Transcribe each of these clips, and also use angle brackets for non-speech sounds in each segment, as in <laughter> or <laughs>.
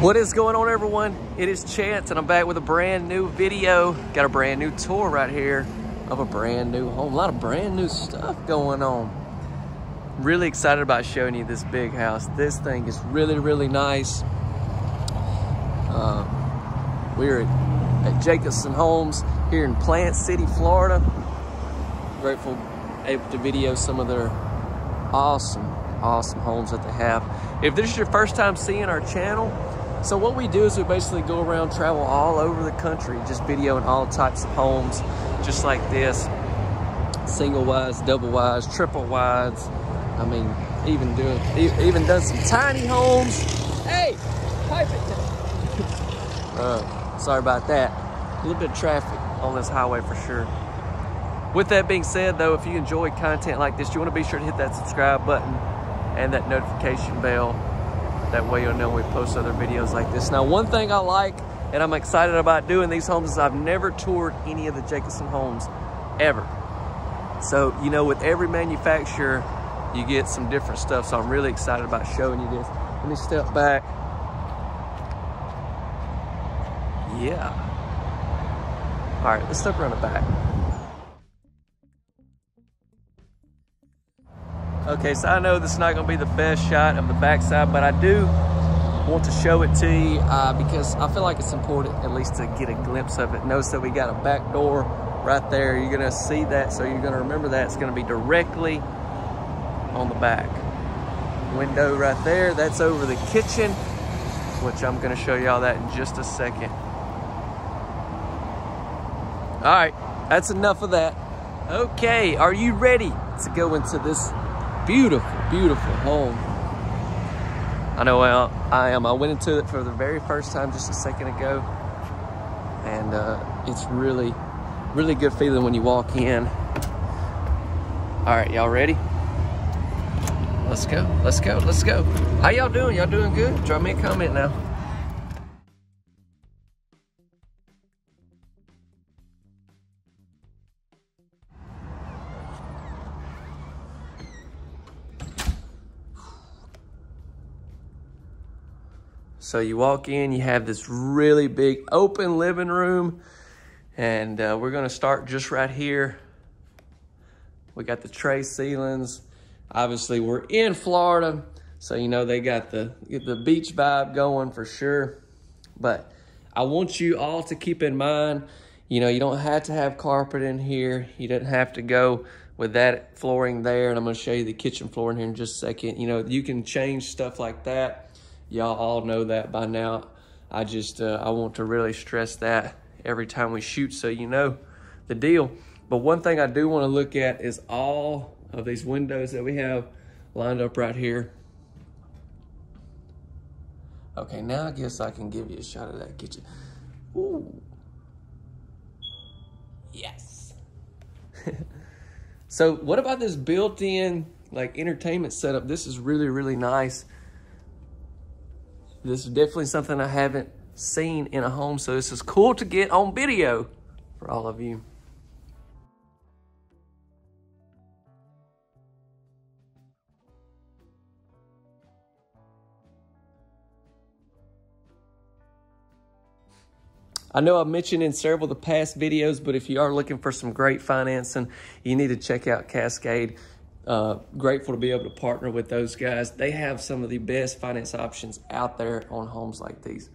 What is going on everyone? It is Chance and I'm back with a brand new video. Got a brand new tour right here of a brand new home. A lot of brand new stuff going on. Really excited about showing you this big house. This thing is really, really nice. Uh, we're at, at Jacobsen Homes here in Plant City, Florida. Grateful able to video some of their awesome, awesome homes that they have. If this is your first time seeing our channel, so what we do is we basically go around, travel all over the country, just videoing all types of homes, just like this. Single wides, double wides, triple wides. I mean, even doing, even done some tiny homes. Hey, pipe it <laughs> uh, sorry about that. A little bit of traffic on this highway for sure. With that being said though, if you enjoy content like this, you wanna be sure to hit that subscribe button and that notification bell that way you'll know we post other videos like this. Now, one thing I like and I'm excited about doing these homes is I've never toured any of the Jacobsen homes ever. So, you know, with every manufacturer, you get some different stuff. So I'm really excited about showing you this. Let me step back. Yeah. All right, let's step around the back. Okay, so I know this is not gonna be the best shot of the backside, but I do want to show it to you uh, because I feel like it's important at least to get a glimpse of it. Notice that we got a back door right there. You're gonna see that, so you're gonna remember that. It's gonna be directly on the back. Window right there, that's over the kitchen, which I'm gonna show y'all that in just a second. All right, that's enough of that. Okay, are you ready to go into this beautiful, beautiful home. I know I am. I went into it for the very first time just a second ago. And uh, it's really, really good feeling when you walk in. All right, y'all ready? Let's go, let's go, let's go. How y'all doing? Y'all doing good? Drop me a comment now. So you walk in, you have this really big open living room, and uh, we're gonna start just right here. We got the tray ceilings. Obviously, we're in Florida, so you know they got the the beach vibe going for sure. But I want you all to keep in mind, you know, you don't have to have carpet in here. You don't have to go with that flooring there. And I'm gonna show you the kitchen floor in here in just a second. You know, you can change stuff like that Y'all all know that by now. I just, uh, I want to really stress that every time we shoot so you know the deal. But one thing I do want to look at is all of these windows that we have lined up right here. Okay, now I guess I can give you a shot of that kitchen. Ooh. Yes. <laughs> so what about this built-in like entertainment setup? This is really, really nice. This is definitely something I haven't seen in a home, so this is cool to get on video for all of you. I know I've mentioned in several of the past videos, but if you are looking for some great financing, you need to check out Cascade. Uh, grateful to be able to partner with those guys. They have some of the best finance options out there on homes like these.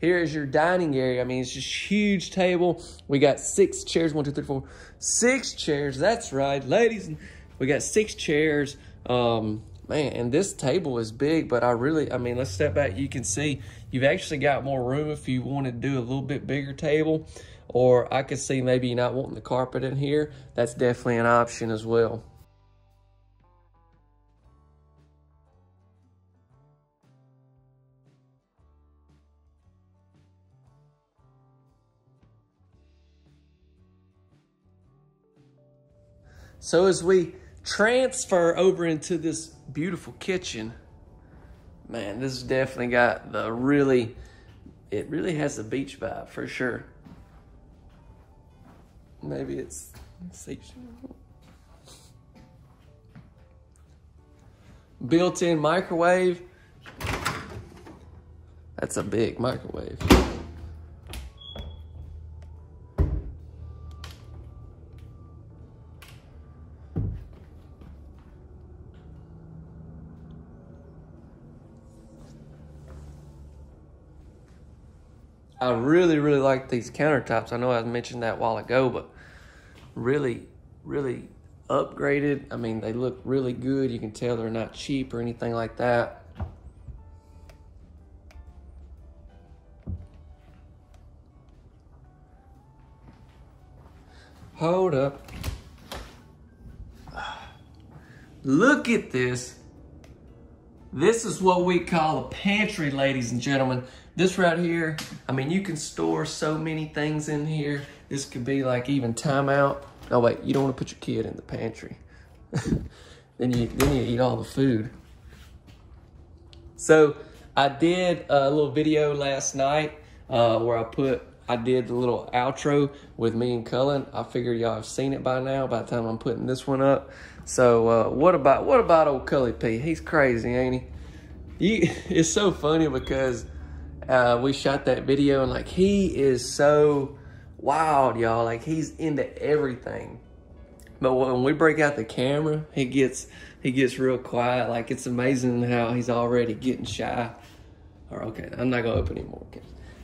Here is your dining area. I mean, it's just huge table. We got six chairs, one, two, three, four, six chairs. That's right, ladies. We got six chairs. Um, man, and this table is big, but I really, I mean, let's step back. You can see you've actually got more room if you want to do a little bit bigger table or I could see maybe you're not wanting the carpet in here. That's definitely an option as well. So as we transfer over into this beautiful kitchen, man, this has definitely got the really, it really has the beach vibe for sure. Maybe it's built-in microwave. That's a big microwave. I really, really like these countertops. I know I mentioned that a while ago, but really, really upgraded. I mean, they look really good. You can tell they're not cheap or anything like that. Hold up. Look at this. This is what we call a pantry, ladies and gentlemen. This right here, I mean, you can store so many things in here. This could be like even timeout. Oh wait, you don't want to put your kid in the pantry. <laughs> then you then you eat all the food. So I did a little video last night uh, where I put I did the little outro with me and Cullen. I figured y'all have seen it by now. By the time I'm putting this one up. So uh, what about what about old Cully P? He's crazy, ain't he? he <laughs> it's so funny because uh, we shot that video and like he is so wild, y'all. Like he's into everything. But when we break out the camera, he gets he gets real quiet. Like it's amazing how he's already getting shy. Or okay, I'm not gonna open anymore.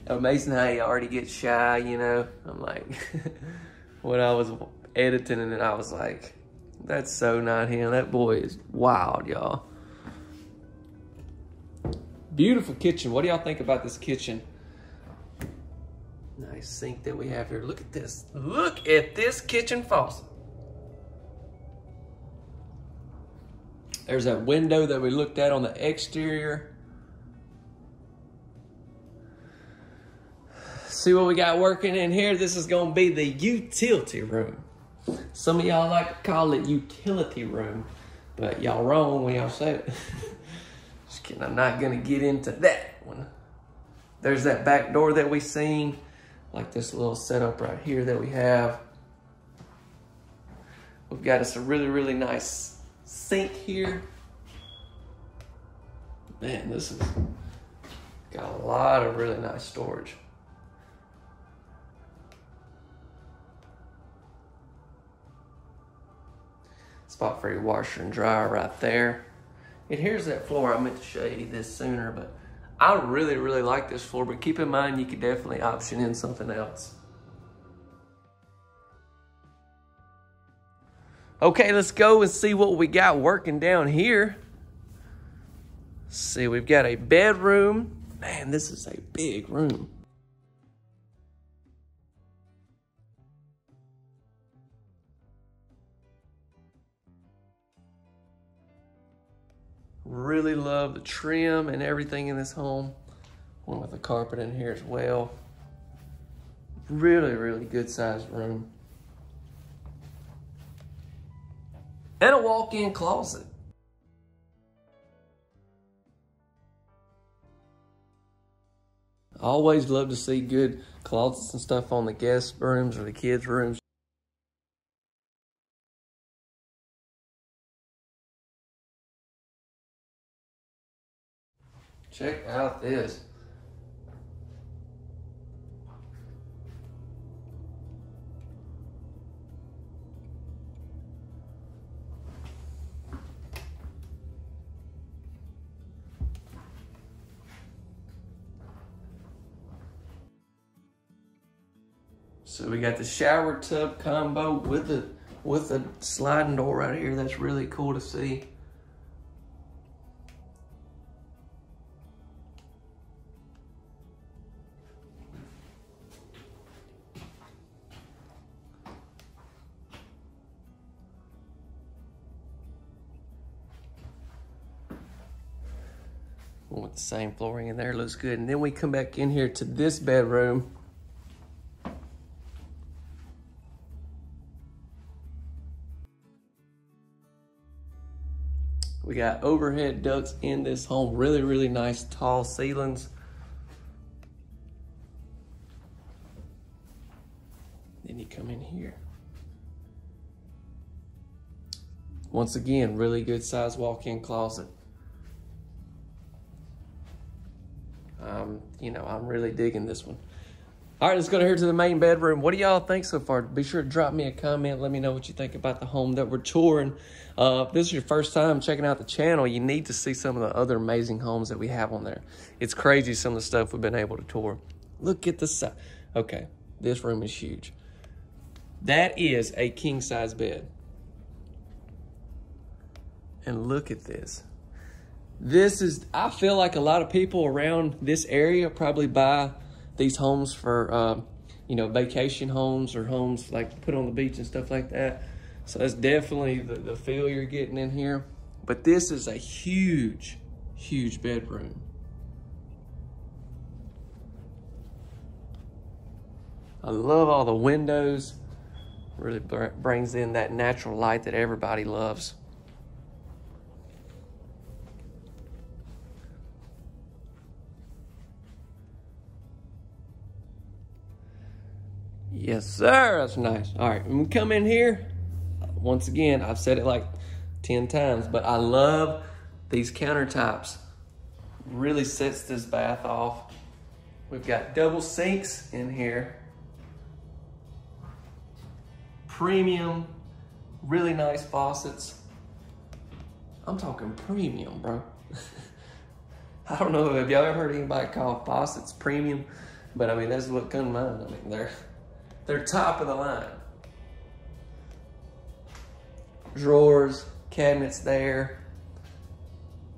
Amazing how he already gets shy. You know, I'm like <laughs> when I was editing and I was like, that's so not him. That boy is wild, y'all. Beautiful kitchen. What do y'all think about this kitchen? Nice sink that we have here. Look at this. Look at this kitchen faucet. There's that window that we looked at on the exterior. See what we got working in here? This is gonna be the utility room. Some of y'all like to call it utility room, but y'all wrong when y'all say it. <laughs> Just kidding, I'm not gonna get into that one. There's that back door that we seen like this little setup right here that we have. We've got us a really, really nice sink here. Man, this is got a lot of really nice storage. Spot for your washer and dryer right there. And here's that floor. I meant to show you this sooner, but I really, really like this floor, but keep in mind you could definitely option in something else. Okay, let's go and see what we got working down here. Let's see, we've got a bedroom. Man, this is a big room. Really love the trim and everything in this home. One with the carpet in here as well. Really, really good sized room. And a walk-in closet. always love to see good closets and stuff on the guest rooms or the kids' rooms. Check out this. So we got the shower tub combo with the with the sliding door right here. That's really cool to see. The same flooring in there, looks good. And then we come back in here to this bedroom. We got overhead ducts in this home. Really, really nice tall ceilings. Then you come in here. Once again, really good size walk-in closet. Um, you know, I'm really digging this one. All right, let's go here to the main bedroom. What do y'all think so far? Be sure to drop me a comment. Let me know what you think about the home that we're touring. Uh, if this is your first time checking out the channel, you need to see some of the other amazing homes that we have on there. It's crazy some of the stuff we've been able to tour. Look at the side. Okay, this room is huge. That is a king size bed. And look at this. This is, I feel like a lot of people around this area probably buy these homes for, uh, you know, vacation homes or homes like put on the beach and stuff like that. So that's definitely the, the feel you're getting in here. But this is a huge, huge bedroom. I love all the windows. Really brings in that natural light that everybody loves. Yes, sir. That's nice. All right, when we come in here, once again, I've said it like 10 times, but I love these countertops. Really sets this bath off. We've got double sinks in here. Premium, really nice faucets. I'm talking premium, bro. <laughs> I don't know if y'all ever heard anybody call faucets premium, but I mean, that's what comes to mind. I mean, they're they're top of the line. Drawers, cabinets there.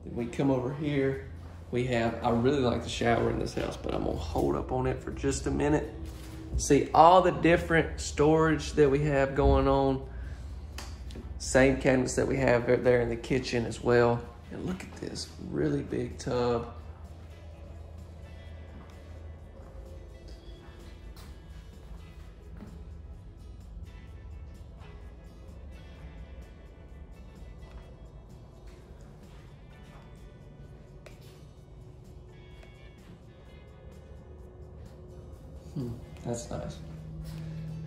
Then we come over here. We have, I really like the shower in this house, but I'm gonna hold up on it for just a minute. See all the different storage that we have going on. Same cabinets that we have there in the kitchen as well. And look at this really big tub.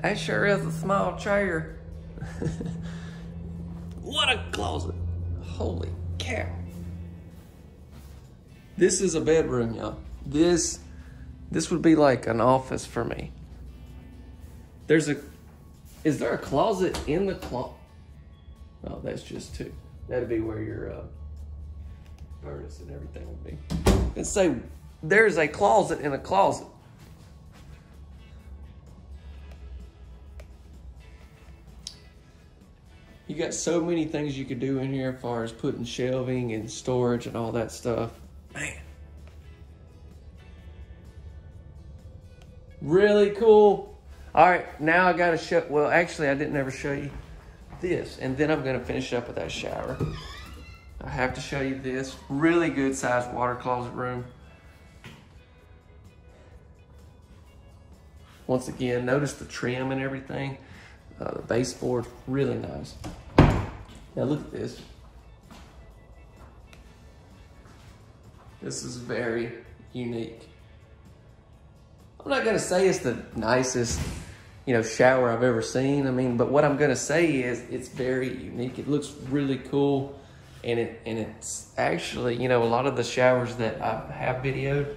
That sure is a small chair. <laughs> what a closet. Holy cow. This is a bedroom, y'all. This, this would be like an office for me. There's a, is there a closet in the closet? Oh, that's just two. That'd be where your uh, furnace and everything would be. And say, there's a closet in a closet. You got so many things you could do in here as far as putting shelving and storage and all that stuff. Man. Really cool. All right, now I got to show, well, actually I didn't ever show you this. And then I'm going to finish up with that shower. I have to show you this. Really good sized water closet room. Once again, notice the trim and everything. Uh, the baseboard, really nice. Now look at this. This is very unique. I'm not gonna say it's the nicest, you know, shower I've ever seen. I mean, but what I'm gonna say is it's very unique. It looks really cool, and it and it's actually, you know, a lot of the showers that I have videoed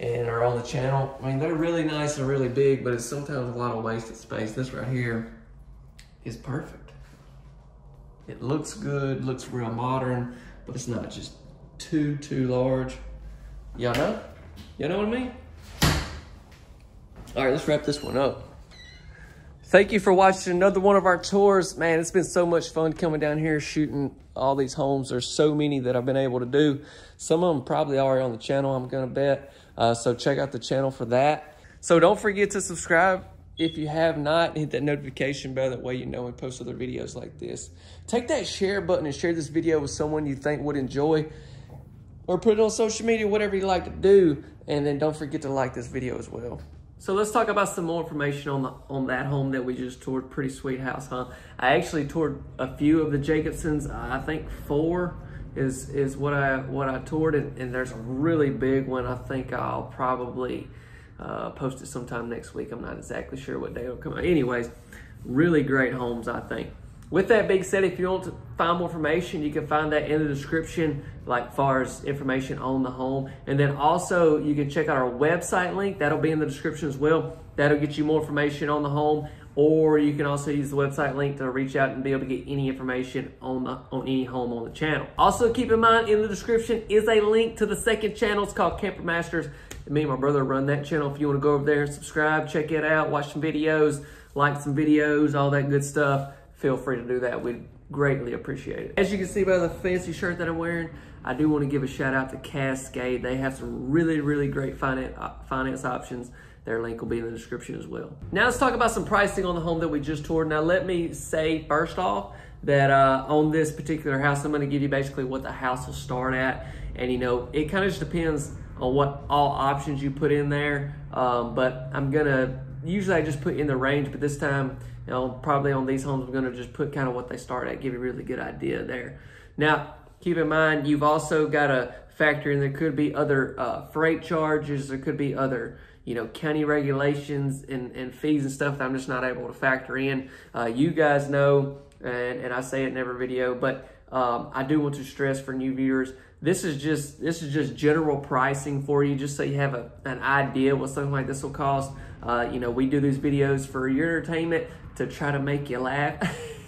and are on the channel. I mean, they're really nice and really big, but it's sometimes a lot of wasted space. This right here is perfect. It looks good, looks real modern, but it's not just too, too large. Y'all know? You know what I mean? All right, let's wrap this one up. Thank you for watching another one of our tours. Man, it's been so much fun coming down here shooting all these homes. There's so many that I've been able to do. Some of them probably already on the channel, I'm gonna bet. Uh, so check out the channel for that. So don't forget to subscribe if you have not, hit that notification bell. That way you know when we post other videos like this. Take that share button and share this video with someone you think would enjoy or put it on social media, whatever you like to do. And then don't forget to like this video as well. So let's talk about some more information on the on that home that we just toured. Pretty sweet house, huh? I actually toured a few of the Jacobsens. I think four is is what I what I toured, and, and there's a really big one. I think I'll probably uh, post it sometime next week. I'm not exactly sure what day it'll come out. Anyways, really great homes, I think. With that being said, if you want to find more information, you can find that in the description, like far as information on the home. And then also you can check out our website link. That'll be in the description as well. That'll get you more information on the home. Or you can also use the website link to reach out and be able to get any information on the on any home on the channel. Also keep in mind in the description is a link to the second channel. It's called Camper Masters. Me and my brother run that channel. If you want to go over there and subscribe, check it out, watch some videos, like some videos, all that good stuff feel free to do that. We'd greatly appreciate it. As you can see by the fancy shirt that I'm wearing, I do want to give a shout out to Cascade. They have some really, really great finance, uh, finance options. Their link will be in the description as well. Now let's talk about some pricing on the home that we just toured. Now let me say first off that uh, on this particular house, I'm gonna give you basically what the house will start at. And you know, it kind of just depends on what all options you put in there. Um, but I'm gonna, usually I just put in the range, but this time you know, probably on these homes, I'm going to just put kind of what they start at, give you a really good idea there. Now, keep in mind, you've also got to factor in there could be other uh, freight charges, there could be other, you know, county regulations and, and fees and stuff that I'm just not able to factor in. Uh, you guys know, and, and I say it in every video, but um, I do want to stress for new viewers, this is just this is just general pricing for you, just so you have a, an idea what something like this will cost. Uh, you know, we do these videos for your entertainment to try to make you laugh.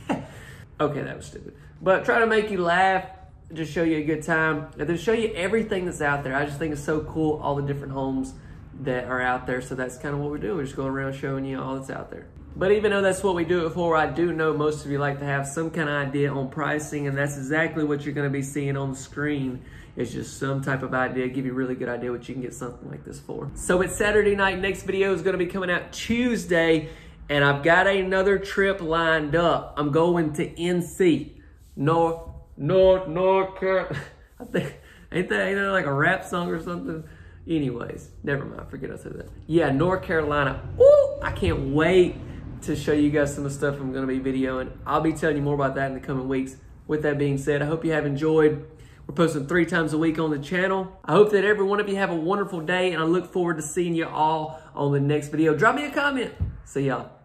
<laughs> okay, that was stupid. But try to make you laugh, just show you a good time, and then show you everything that's out there. I just think it's so cool, all the different homes that are out there. So that's kind of what we're doing. We're just going around showing you all that's out there. But even though that's what we do it for, I do know most of you like to have some kind of idea on pricing, and that's exactly what you're going to be seeing on the screen. It's just some type of idea, give you a really good idea what you can get something like this for. So it's Saturday night. Next video is going to be coming out Tuesday, and I've got another trip lined up. I'm going to NC, North, North, North Carolina. <laughs> I think, ain't that, ain't that like a rap song or something? Anyways, never mind. Forget I said that. Yeah, North Carolina. Ooh, I can't wait to show you guys some of the stuff I'm going to be videoing. I'll be telling you more about that in the coming weeks. With that being said, I hope you have enjoyed. We're posting three times a week on the channel. I hope that every one of you have a wonderful day, and I look forward to seeing you all on the next video. Drop me a comment. See y'all.